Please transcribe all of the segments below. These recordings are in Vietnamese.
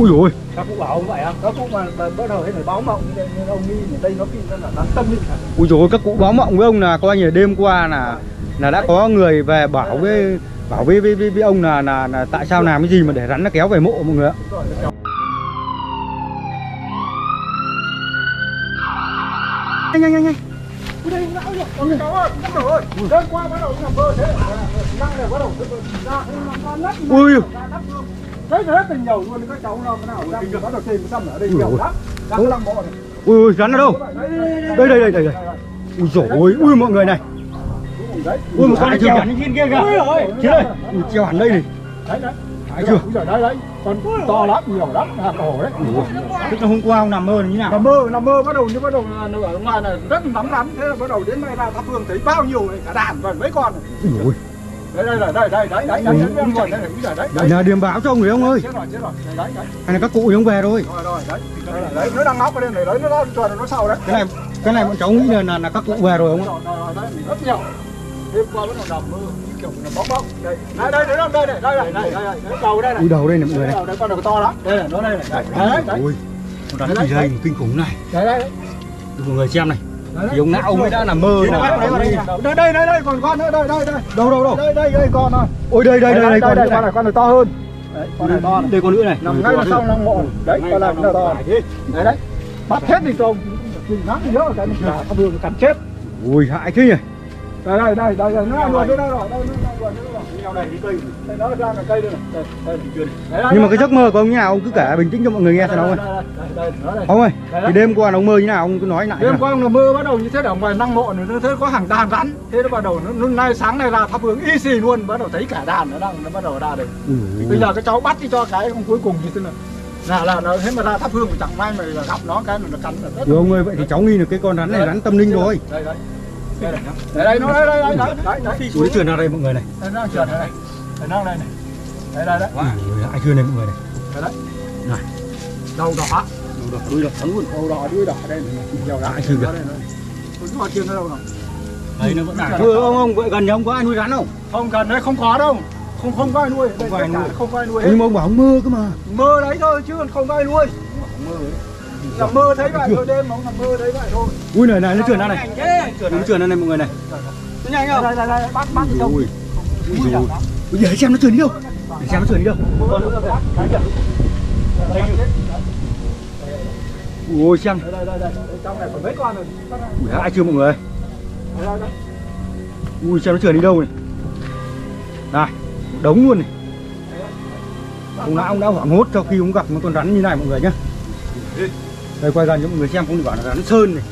ui rồi các cụ bảo vậy không các cụ mà bắt đầu thấy phải báo mộng nên nên ông đi ở đây nó bị nó là tâm linh cả ui rồi các cụ báo mộng với ông là coi như đêm qua là là đã có người về bảo với bảo với với, với, với ông là, là là tại sao làm cái gì mà để rắn nó kéo về mộ mọi người ạ nhanh nhanh nhanh nhanh Ui, đây não rồi, con cháu ơi, con rồi. Đêm qua bắt đầu nằm mơ thế, năng này bắt đầu ra. Ui. ra nắp luôn. Đấy rất là nhiều luôn các cháu nó cái nào ra bắt đầu tìm xăm ở đây nhiều lắm. Cái lăng mộ này. ui ui rắn ở đâu? Đây đây đây đây đây đây. Ui rồi ui ui mọi người này. Đấy. ui một con treo hẳn trên kia kìa. Ui chiến ơi. Ui treo hẳn đây này. Đấy đấy. hại chưa? Ui giời, đấy đấy. Con to lắm, nhiều lắm, hạt ổ đấy. tức là hôm qua ông nằm mơ như nào? Nằm mơ, nằm mơ bắt đầu như bắt đầu ở ngoài này rất nóng lắm, thế là bắt đầu đến nay ra thắp hương thấy bao nhiêu này, cả đàn và mấy con này. ui Đây đây đây đây đấy đây là điềm báo cho ông người ông ơi hay là các cụ ông về rồi đấy nó đang ngóc đây này đấy nó tròn nó sau đấy cái này cái này bọn cháu nghĩ là là, các cụ về rồi ông ạ rất nhiều đêm qua đầu nằm mơ như kiểu là bóng bóng đây đây đây đây đây đây đây đây đây đây đây đầu đây này ui đầu đây này mọi người này đầu đây con này to lắm đây này nó đây này đấy đấy đấy ui con rắn gì đây kinh khủng này đấy đấy mọi người xem này thì ông não ông ấy đã nằm mơ đây là đây đây còn con nữa đây đây đây. Đâu đâu đâu? Đây đây đây con này ôi đây đây đây đây con này con này to hơn. Đấy con này to đây con nữa này. Nằm ngay là sau lăng mộ đấy con này nó to. đấy đấy. Bắt hết thì trông kinh lắm nhớ cái này là con đường cắn chết ui hại thế nhỉ đây đây đây đây đây nó luồn đây đây rồi đây nó luồn đây rồi nhau đây cây đây nó ra là cây đây này đây nhưng mà cái giấc mơ của ông như nào ông cứ kể bình tĩnh cho mọi người nghe xem ông ơi ông ơi thì đêm qua ông mơ như nào ông cứ nói lại đêm nào. qua là mơ bắt đầu như thế ở ngoài năng mộ nó thấy có hàng đàn rắn thế nó bắt đầu nó, nay sáng nay ra thắp hương y xì luôn bắt đầu thấy cả đàn nó đang nó bắt đầu ra đây bây giờ cái cháu bắt đi cho cái con cuối cùng như thế này là là nó thế mà ra thắp hương chẳng may mà là gặp nó cái là nó cắn là rất Thì ông ơi vậy thì cháu nghi là cái con rắn này rắn tâm linh rồi đây đây đây đây đây nó đây đây đây đấy đấy đấy Ui, trườn ra đây mọi người này. Đây nó trượt đây. Này nó đây này. Đây đây đấy ai chưa này mọi người này? Đây đấy Này. đầu đỏ. Đầu đỏ đuôi đỏ. Trắng luôn đầu đỏ đuôi đỏ. Đây nhiều đỏ. Chưa kìa? đây nó trên nó đâu rồi Đây nó vẫn đỏ. Thưa ông ông vậy gần nhà ông có ai nuôi rắn không? Không cần đấy không có đâu. Không không có ai nuôi. Không có ai nuôi. nhưng mà ông bảo mơ cơ mà. Mơ đấy thôi chứ còn không có ai nuôi. Mơ nằm mơ thấy vậy thôi đêm mà ông nằm mơ thấy vậy thôi. Ui này này nó trườn ra này nó trườn ra này mọi người này. Nhanh không? Đây đây đây bắt bắt đâu? Ui. Ui rồi ui xem nó trườn đi đâu. Để xem nó trườn đi đâu. Ui xem. Đây đây đây đây. Trong này còn mấy con rồi. Ui ai chưa mọi người? Ui xem nó trườn đi đâu này. Này đống luôn này. Ông đã ông đã hoảng hốt cho khi ông gặp một con rắn như này mọi người nhá đây quay gần cho mọi người xem không bảo là rắn sơn này.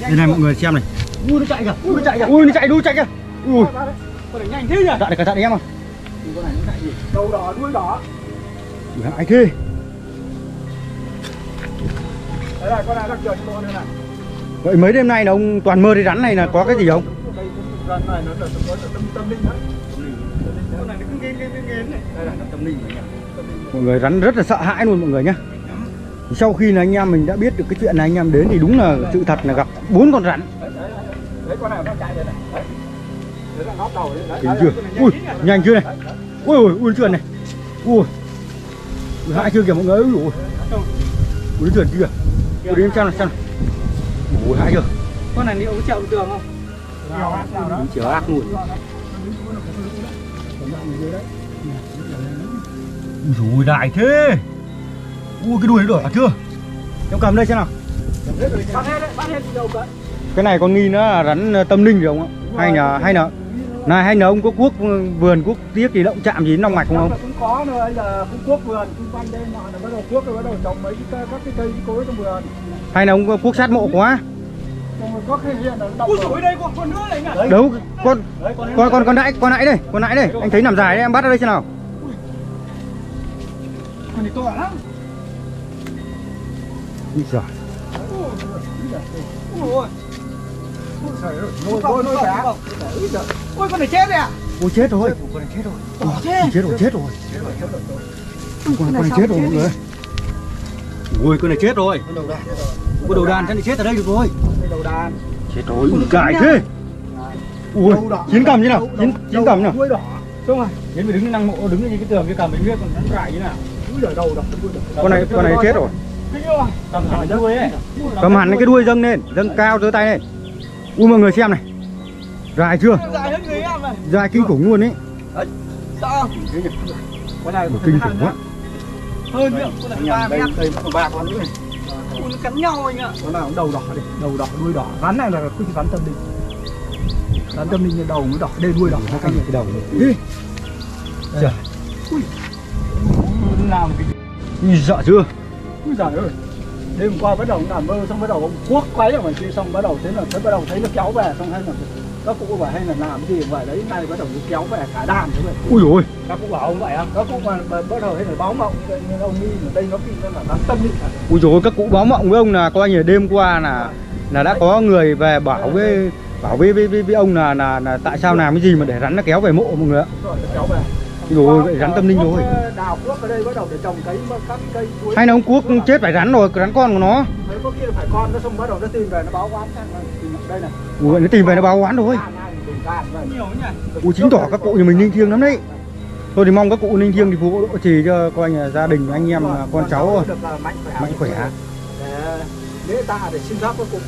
Đây này mọi người xem này. Ui nó chạy kìa ui nó chạy kìa. ui nó chạy đuôi chạy kìa. Ui. Con này nhanh thế nhỉ? Chạy này cả chạy em à con này nó chạy gì? Đầu đỏ đuôi đỏ. Ui ai thế đây này con này đang trượt con này này. Vậy mấy đêm nay là ông toàn mơ thấy rắn này là có cái gì không? Con này nó là tâm tâm linh đấy. Con này nó cứ nghiêng nghiêng này. Đây là tâm linh mọi người rắn rất là sợ hãi luôn mọi người nhá sau khi là anh em mình đã biết được cái chuyện này anh em đến thì đúng là sự thật là gặp bốn con rắn. Đấy đấy đấy đấy con này nó chạy đây này đấy đấy là ngóc đầu đấy đấy Kinh chưa? Ui nhanh chưa này? Ui ui ui trườn này. Ui. Ui hại chưa kìa mọi người ui. Ui ui trườn chưa? Ui đến xem này xem này ui hại chưa? Con này liệu có chịu tường không? Nhiều ác nào ui ui đại thế ui cái đuôi nó đỏ chưa? Em cầm đây xem nào. Bắt hết đấy, bắt hết đi đâu cả. cái này con nghi nó là rắn ờ, tâm linh rồi không ạ. Hay là hay là này hay là ông có cuốc ờ, vườn cuốc tiếc gì động chạm gì nong mạch không Không, ông? Cũng có nữa, bây giờ cũng cuốc vườn, xung quanh đây nọ là bắt đầu cuốc rồi bắt đầu trồng mấy cái các cái cây cối trong vườn. hay là ông có cuốc sát mộ quá? Có cái hiện là đọc ui đây còn con nữa này nhỉ? Đâu con Đấy, con con con con nãy con nãy đây con nãy đây. Anh thấy nằm dài đấy em bắt ở đây xem nào. Con này to lắm. Úi giời. ui ôi con này chết rồi. À ôi chết rồi con này chết rồi chết rồi. Chết rồi con, con này chết rồi mọi người. ui con này chết rồi. Con đầu đàn. con đầu đàn. Chân này chết ở đây được rồi. Cái đầu đàn. chết rồi ui cải thế. ui chiến cầm như nào? Đầu- chiến cầm như nào? Đúng rồi. Chiến phải đứng năng mộ đứng như cái tường cái cầm mình biết còn cải như nào. Úi giời đầu đỏ đuôi đỏ. con này con này chết rồi. Cầm hẳn cái đuôi dâng lên dâng cao giơ tay lên. Ui mọi người xem này. Dài chưa? Dài kinh khủng luôn ấy. Có kinh khủng quá. Hơn nữa Con này ba mét có ba con nữa này. Ui, nó cắn nhau anh ạ Con nào cũng đầu đỏ đi, đầu đỏ đuôi đỏ. Rắn này là cái rắn tâm linh. Rắn tâm linh đầu mới đỏ, đây đuôi đỏ. nó canh cái đầu đi trời. Làm cái Ui, sợ chưa Úi giời ơi. Đêm qua bắt đầu nằm mơ xong bắt đầu ông cuốc quấy ở ngoài kia xong bắt đầu thế là thấy bắt đầu thấy nó kéo về xong hay là các cụ bảo hay là làm gì vậy. Đấy nay bắt đầu nó kéo về cả đàn thế vậy ui rồi các cụ bảo ông vậy không các cụ mà mà bắt đầu hay là báo mộng nên ông nghi ở đây nó bị nó là đám tâm à? ui rồi các cụ báo mộng với ông là coi như đêm qua là là đã có người về bảo với bảo với với, với, với ông là, là là tại sao làm cái gì mà để rắn nó kéo về mộ mọi người ạ rồi vậy rắn tâm linh rồi. đào cuốc ở đây bắt đầu để trồng cây các cây chuối hay là ông cuốc chết phải rắn rồi rắn con của nó. Thấy có kia phải con nó xong bắt đầu nó tìm về nó báo quán đây này. Ui vậy nó tìm về nó báo oán rồi. Ui chính tỏ các cụ nhà mình linh thiêng lắm đấy. Thôi thì mong các cụ linh thiêng thì phù hộ độ trì cho coi như là gia đình anh em à, con cháu được là mạnh khỏe. Mạnh khỏe. Để lễ tạ để xin giáp các cụ.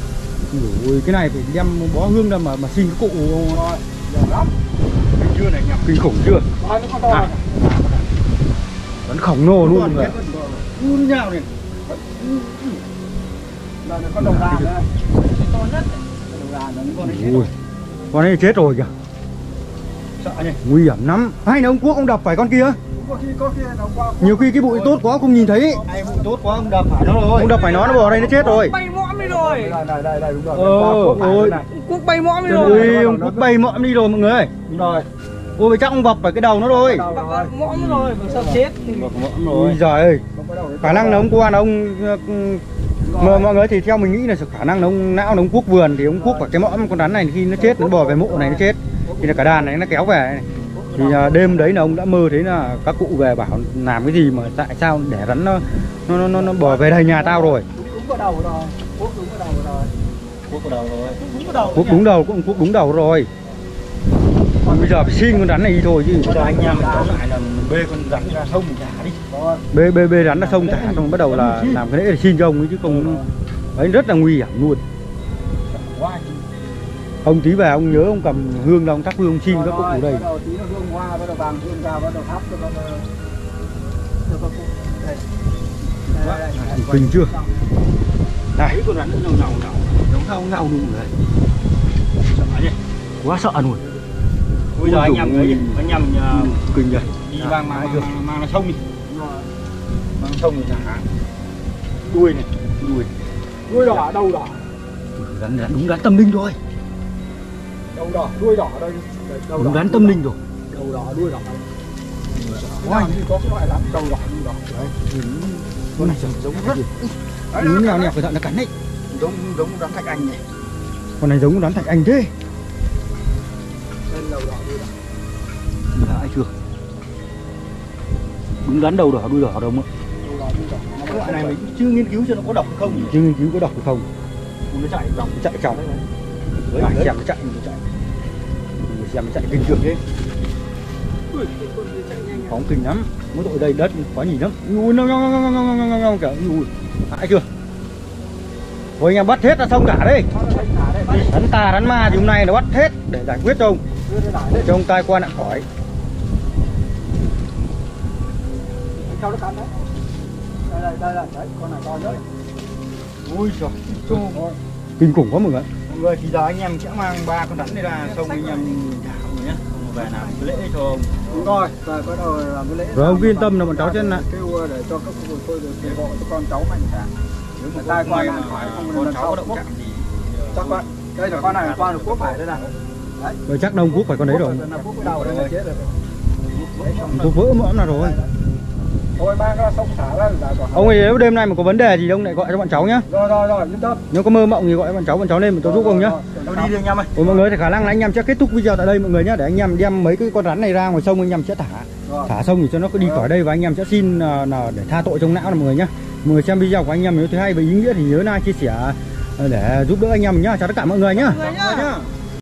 Ui cái này phải đem bó hương ra mà mà xin các cụ. Rồi nhiều lắm chưa này nhầm kinh khủng chưa? À. rắn khổng lồ luôn mọi người u nhau này. Là con đồng đàn To nhất ui con ấy chết rồi kìa. Sợ nhỉ? Nguy hiểm lắm. Hay là ông cuốc ông đập phải con kia? Có khi có khi nó qua nhiều khi cái bụi tốt quá không nhìn thấy. Hay vụ tốt quá ông đập phải nó rồi. Ông đập phải nó nó bỏ đây nó chết rồi đi rồi đây đây đây đây đúng rồi. Ờ, phải ôi. Quốc bay mõm đi rồi. ui ông cuốc bay mõm đi rồi mọi người đúng rồi. Ôi chắc ông vập phải cái đầu nó rồi rồi. Mõm rồi sao chết? Thì ui giời ơi. Khả năng là ông qua là ông ờ, mà mọi người thì theo mình nghĩ là khả năng là ông não là ông cuốc vườn thì ông cuốc vào cái mõm con rắn này khi nó chết nó bò về mộ này nó chết. Thì là cả đàn này nó kéo về. Này. thì à, đêm đấy là ông đã mơ thấy là các cụ về bảo làm cái gì mà tại sao để rắn nó nó nó, nó, nó bò về đây nhà tao rồi đúng vào đầu rồi. Cuốc đúng vào đầu rồi. Cuốc vào đầu rồi Đúng vào đầu cuốc đúng đầu cũng cuốc đúng đầu rồi. Còn bây giờ phải xin con rắn này đi thôi chứ. Bây giờ anh em mình tóm lại là mình bê con rắn ra sông mình thả đi. Rồi bê bê bê rắn ra sông thả xong bắt đầu là làm cái đấy để xin cho ông ấy chứ không ấy rất là nguy hiểm luôn. Ông tí về ông nhớ ông cầm hương ra ông thắp hương xin các cụ ở đây. tí nó hương hoa, bắt đầu vàng hương ra, bắt đầu thắp cho con ờ, cho các cụ. Đây. Đây, đây, đây. kinh chưa này. Con rắn nó ngầu ngầu giống ngầu luôn rồi. Sợ nhỉ. Quá sợ luôn. Bây giờ anh em thấy anh em ờ, kinh nhỉ đi À, mang mang mang ra sông đi. Mang sông thì thả. đuôi này. Đuôi. Đuôi đỏ, đầu đỏ, rắn rắn đúng rắn tâm linh rồi. Đầu đỏ, đuôi đỏ đây. Đây, Đầu đúng rắn tâm linh rồi. Đầu đỏ, đuôi đỏ. Wow, thì có cái loại lắm, đầu đỏ, đuôi đỏ. Đấy. con này giống rất Nín nhèo nhèo cẩn thận nó cắn đấy. Giống giống đoán thạch anh này. Con này giống đoán thạch anh thế. Lên đầu đỏ đuôi đỏ. Dạ chưa? Đúng đoán đầu đỏ đuôi đỏ đồng ạ Đầu Mà cái loại này mình chưa nghiên cứu cho nó có độc không mình Chưa nghiên cứu có độc hay không? Ui, Nó chạy dòng. Chạy chồng Đấy, đấy. Xem nó chạy, nó chạy. Người xem nó chạy kinh thường thế. Phóng à? kinh lắm. Mỗi tội đây đất quá nhỉ lắm. Ui, nó ngong ngong ngong ngong ngong ngong ngong cả Ui, ui hại chưa Thôi anh em bắt hết ra sông cả bắt. Rắn tà rắn ma thì hôm nay nó bắt hết để giải quyết cho ông. Cho ông tai qua nạn khỏi đấy. Đây đây đây đây, đấy, con này to nhất. Ui trời Kinh khủng quá mọi người mọi người thì giờ anh em sẽ mang ba con rắn này ra xong anh em thả về làm cái lễ cho ông. Đúng rồi, rồi bắt đầu làm cái lễ. Rồi ông yên tâm là bọn cháu trên này Kêu để cho các cụ tôi được hộ cho con cháu mạnh khỏe. Nếu mà tai qua nạn khỏi không con cháu có động chạm gì Chắc vậy. Đây là con này qua được quốc phải đây này. Đấy. Rồi chắc đông quốc phải con đấy Là quốc là rồi. Quốc vỡ mõm nào rồi Thôi mang ra sông xả ra là Ông ấy nếu đêm nay mà có vấn đề gì ông lại gọi cho bọn cháu nhá Rồi rồi rồi, yên tâm. Nếu có mơ mộng thì gọi bọn cháu bọn cháu lên bọn cháu giúp ông nhá Tôi đi đi anh em ơi. Ôi mọi người thì khả năng là anh em sẽ kết thúc video tại đây mọi người nhé để anh em đem mấy cái con rắn này ra ngoài sông anh em sẽ thả Rồi. thả sông thì cho nó đi khỏi đây và anh em sẽ xin à, là để tha tội trong não là mọi người nhé mọi người xem video của anh em nếu thấy hay và ý nghĩa thì nhớ like chia sẻ à, để giúp đỡ anh em mình nhá chào tất cả mọi người nhá Người nhá. nhá.